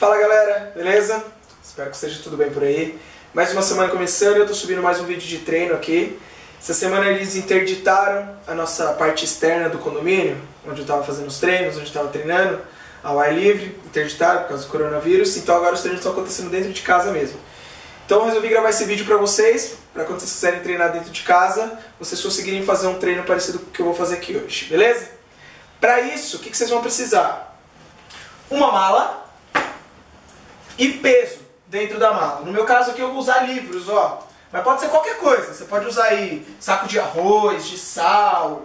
Fala galera, beleza? Espero que esteja tudo bem por aí. Mais uma semana começando, eu tô subindo mais um vídeo de treino aqui. Essa semana eles interditaram a nossa parte externa do condomínio, onde eu tava fazendo os treinos, onde eu tava treinando, ao ar livre, interditaram por causa do coronavírus, então agora os treinos estão acontecendo dentro de casa mesmo. Então eu resolvi gravar esse vídeo pra vocês, pra quando vocês quiserem treinar dentro de casa, vocês conseguirem fazer um treino parecido com o que eu vou fazer aqui hoje, beleza? Pra isso, o que vocês vão precisar? Uma mala e peso dentro da mala. No meu caso aqui eu vou usar livros, ó. Mas pode ser qualquer coisa. Você pode usar aí saco de arroz, de sal,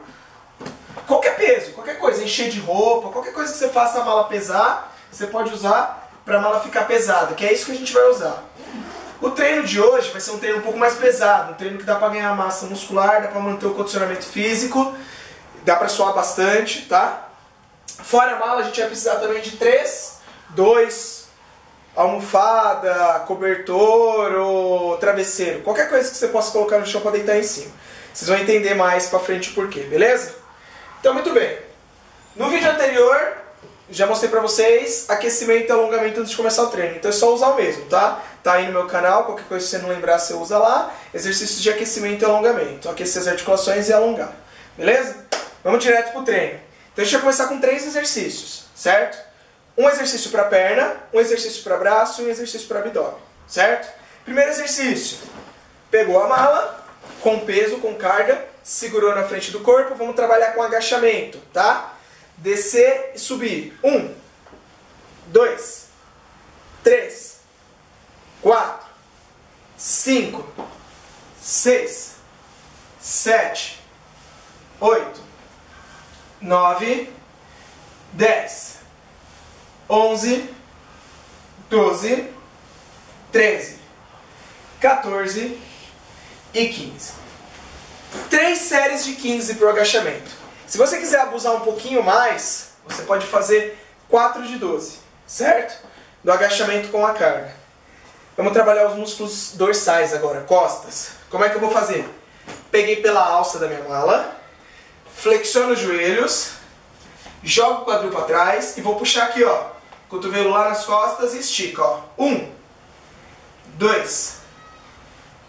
qualquer peso, qualquer coisa, encher de roupa, qualquer coisa que você faça a mala pesar, você pode usar para a mala ficar pesada, que é isso que a gente vai usar. O treino de hoje vai ser um treino um pouco mais pesado, um treino que dá para ganhar massa muscular, dá para manter o condicionamento físico, dá para suar bastante, tá? Fora a mala a gente vai precisar também de três, dois, almofada, cobertor ou travesseiro, qualquer coisa que você possa colocar no chão para deitar em cima. Vocês vão entender mais para frente o porquê, beleza? Então, muito bem. No vídeo anterior, já mostrei pra vocês aquecimento e alongamento antes de começar o treino. Então é só usar o mesmo, tá? Tá aí no meu canal, qualquer coisa que você não lembrar, você usa lá. Exercícios de aquecimento e alongamento. Aquecer as articulações e alongar. Beleza? Vamos direto pro treino. Então a gente vai começar com três exercícios, certo? Um exercício para perna, um exercício para braço e um exercício para abdômen, certo? Primeiro exercício. Pegou a mala, com peso, com carga, segurou na frente do corpo, vamos trabalhar com agachamento, tá? Descer e subir. Um, dois, três, quatro, cinco, seis, sete, oito, nove, dez, onze, doze, treze, 14 e 15. Três séries de 15 para o agachamento. Se você quiser abusar um pouquinho mais, você pode fazer 4 de 12, certo? Do agachamento com a carga. Vamos trabalhar os músculos dorsais agora, costas. Como é que eu vou fazer? Peguei pela alça da minha mala, flexiono os joelhos, jogo o quadril para trás e vou puxar aqui, ó. Cotovelo lá nas costas e estica, ó. Um, dois,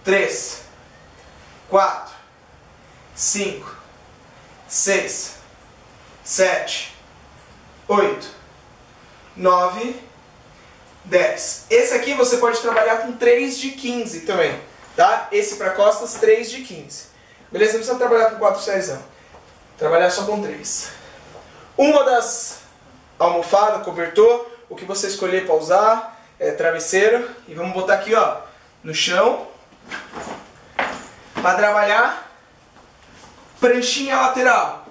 três, quatro, cinco, seis, sete, oito, nove, dez. Esse aqui você pode trabalhar com 3 de 15 também, tá? Esse para costas, 3 de 15. Beleza? Não precisa trabalhar com 4 séries não. Trabalhar só com 3. Uma das almofadas, cobertor, o que você escolher para usar, é travesseiro. E vamos botar aqui, ó, no chão. Para trabalhar, pranchinha lateral.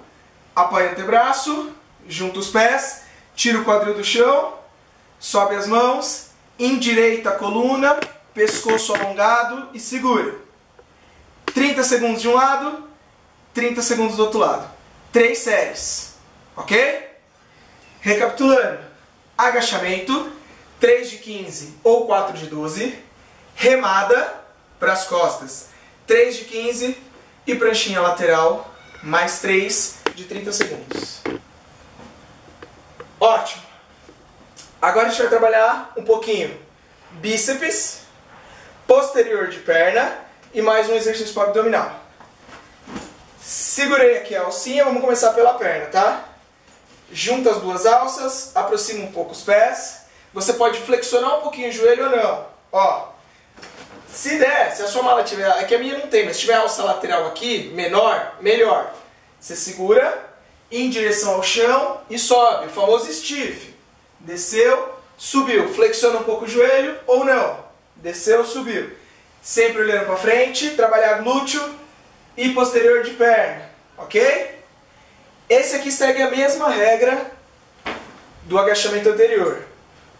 Apoia o antebraço, junta os pés, tira o quadril do chão, sobe as mãos, endireita a coluna, pescoço alongado e segura. 30 segundos de um lado, 30 segundos do outro lado. Três séries, ok? Recapitulando, agachamento, 3 de 15 ou 4 de 12, remada para as costas, 3 de 15 e pranchinha lateral, mais 3 de 30 segundos. Ótimo! Agora a gente vai trabalhar um pouquinho bíceps, posterior de perna e mais um exercício para abdominal. Segurei aqui a alcinha, vamos começar pela perna, tá? Junta as duas alças, aproxima um pouco os pés. Você pode flexionar um pouquinho o joelho ou não. Ó, se der, se a sua mala tiver, é que a minha não tem, mas se tiver alça lateral aqui, menor, melhor. Você segura em direção ao chão e sobe, o famoso stiff. Desceu, subiu, flexiona um pouco o joelho ou não. Desceu, subiu. Sempre olhando para frente, trabalhar glúteo e posterior de perna, ok? Esse aqui segue a mesma regra do agachamento anterior.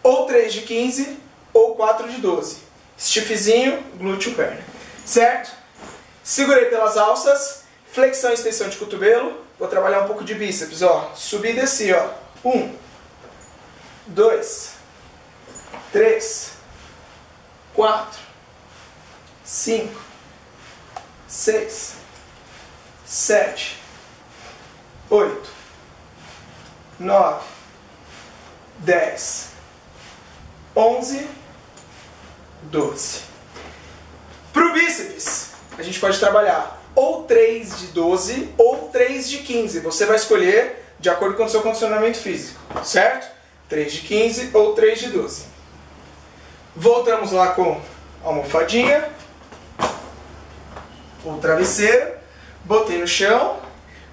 Ou 3 de 15 ou 4 de 12. Stiffzinho, glúteo, perna. Certo? Segurei pelas alças, flexão e extensão de cotovelo. Vou trabalhar um pouco de bíceps, ó. Subir e descer, ó. Um, dois, três, quatro, cinco, seis, sete, oito, nove, dez, 11, 12. Para o bíceps, a gente pode trabalhar ou 3 de 12 ou 3 de 15. Você vai escolher de acordo com o seu condicionamento físico, certo? 3 de 15 ou 3 de 12. Voltamos lá com a almofadinha, o travesseiro, botei no chão,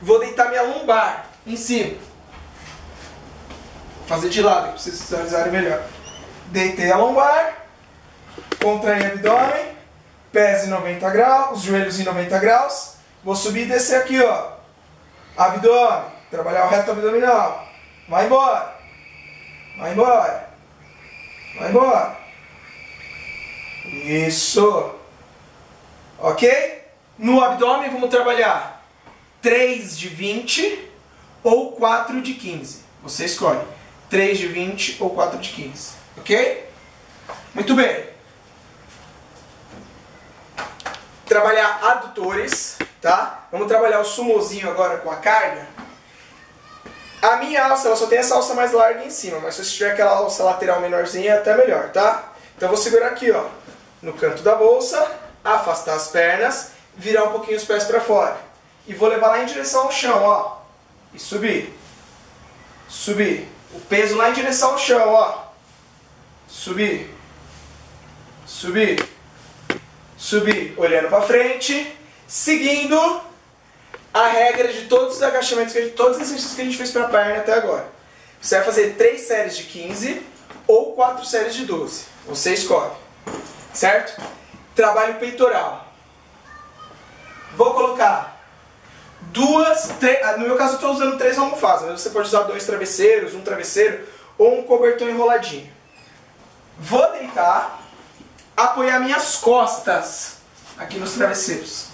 vou deitar minha lombar em cima. Vou fazer de lado, para vocês visualizarem melhor. Deitei a lombar, contrai o abdômen, pés em 90 graus, os joelhos em 90 graus. Vou subir e descer aqui, ó. Abdômen, trabalhar o reto abdominal. Vai embora. Vai embora. Vai embora. Isso. Ok? No abdômen vamos trabalhar 3 de 20 ou 4 de 15. Você escolhe. 3 de 20 ou 4 de 15. Ok? Muito bem. Trabalhar adutores, tá? Vamos trabalhar o sumozinho agora com a carga. A minha alça, ela só tem essa alça mais larga em cima, mas se você tiver aquela alça lateral menorzinha, é até melhor, tá? Então eu vou segurar aqui, ó, no canto da bolsa, afastar as pernas, virar um pouquinho os pés para fora. E vou levar lá em direção ao chão, ó. E subir. Subir. O peso lá em direção ao chão, ó. Subir. Subir. Subir. Olhando para frente. Seguindo a regra de todos os agachamentos, que todos os exercícios que a gente fez para a perna até agora. Você vai fazer 3 séries de 15 ou 4 séries de 12. Você escolhe. Certo? Trabalho peitoral. Vou colocar duas, ah, no meu caso eu estou usando três almofadas, mas você pode usar dois travesseiros, um travesseiro ou um cobertor enroladinho. Vou deitar, apoiar minhas costas aqui nos travesseiros.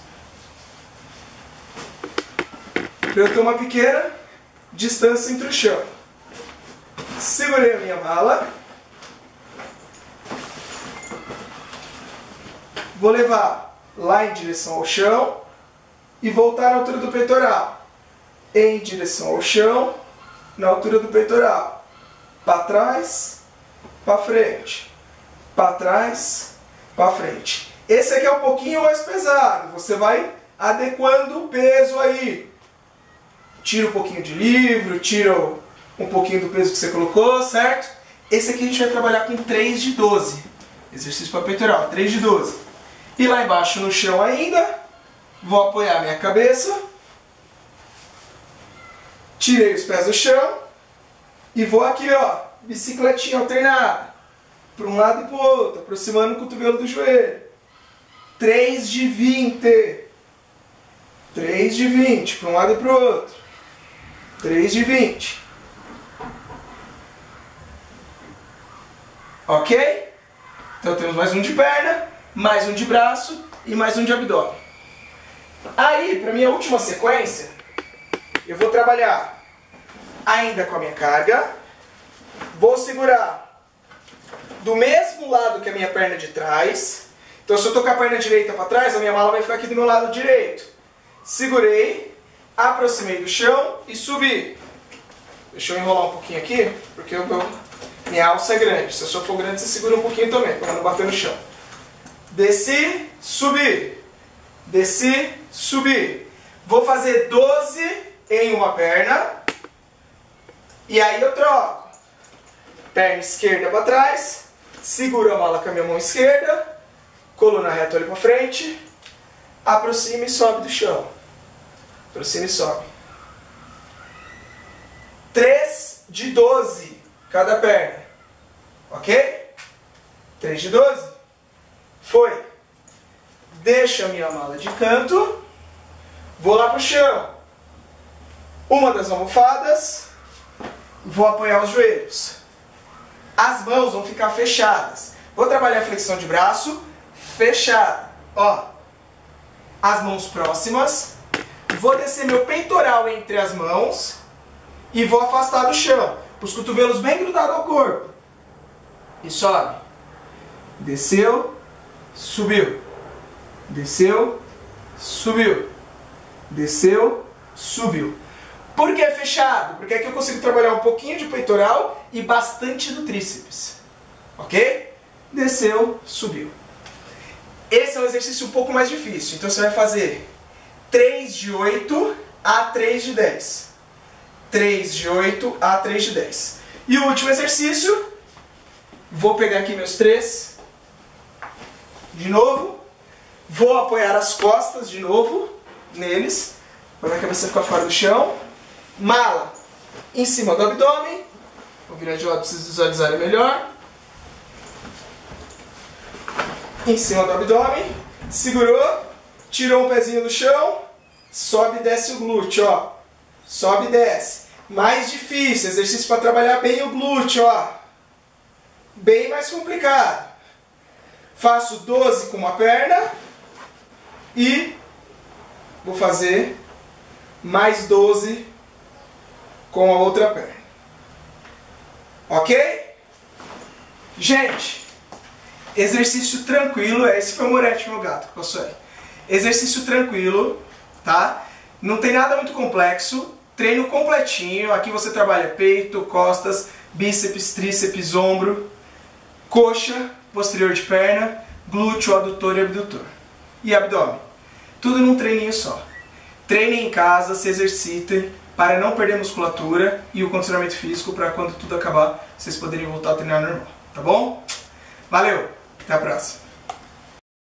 Eu ter uma pequena distância entre o chão. Segurei a minha mala. Vou levar lá em direção ao chão e voltar na altura do peitoral. Em direção ao chão, na altura do peitoral. Para trás, para frente. Para trás, para frente. Esse aqui é um pouquinho mais pesado. Você vai adequando o peso aí tira um pouquinho de livro, tira um pouquinho do peso que você colocou, certo? Esse aqui a gente vai trabalhar com 3 de 12. Exercício para peitoral, 3 de 12. E lá embaixo no chão ainda, vou apoiar minha cabeça. Tirei os pés do chão. E vou aqui, ó, bicicletinha alternada. Para um lado e para o outro, aproximando o cotovelo do joelho. 3 de 20. 3 de 20, para um lado e para o outro. 3 de 20. Ok? Então temos mais um de perna, mais um de braço e mais um de abdômen. Aí, para minha última sequência, eu vou trabalhar ainda com a minha carga. Vou segurar do mesmo lado que a minha perna de trás. Então se eu estou com a perna direita para trás, a minha mala vai ficar aqui do meu lado direito. Segurei, aproximei do chão e subi. Deixa eu enrolar um pouquinho aqui, porque eu, minha alça é grande. Se eu só for grande, você segura um pouquinho também, para não bater no chão. Desci, subi. Desci, subi. Vou fazer 12 em uma perna. E aí eu troco. Perna esquerda para trás. Seguro a mala com a minha mão esquerda. Coluna reta, olho para frente. Aproxima e sobe do chão. Aproxima e sobe. 3 de 12 cada perna. Ok? 3 de 12. Foi. Deixa a minha mala de canto. Vou lá para o chão. Uma das almofadas. Vou apoiar os joelhos. As mãos vão ficar fechadas. Vou trabalhar a flexão de braço fechada. Ó. As mãos próximas Vou descer meu peitoral entre as mãos e vou afastar do chão. Os cotovelos bem grudados ao corpo. E sobe. Desceu, subiu. Desceu, subiu. Desceu, subiu. Por que fechado? Porque aqui eu consigo trabalhar um pouquinho de peitoral e bastante do tríceps. Ok? Desceu, subiu. Esse é um exercício um pouco mais difícil. Então você vai fazer 3 de 8 a 3 de 10. 3 de 8 a 3 de 10. E o último exercício, vou pegar aqui meus três, de novo, vou apoiar as costas de novo neles, para a cabeça ficar fora do chão, mala em cima do abdômen, vou virar de lado para vocês visualizarem melhor, em cima do abdômen, segurou, tirou um pezinho do chão, sobe e desce o glúteo, ó. Sobe e desce. Mais difícil, exercício para trabalhar bem o glúteo, ó. Bem mais complicado. Faço 12 com uma perna e vou fazer mais 12 com a outra perna. Ok? Gente, exercício tranquilo, esse foi o Moretti, meu gato, que passou aí. Exercício tranquilo, tá? Não tem nada muito complexo, treino completinho. Aqui você trabalha peito, costas, bíceps, tríceps, ombro, coxa, posterior de perna, glúteo, adutor e abdutor. E abdômen. Tudo num treininho só. Treinem em casa, se exercitem para não perder musculatura e o condicionamento físico para quando tudo acabar vocês poderem voltar a treinar normal, tá bom? Valeu, até a próxima.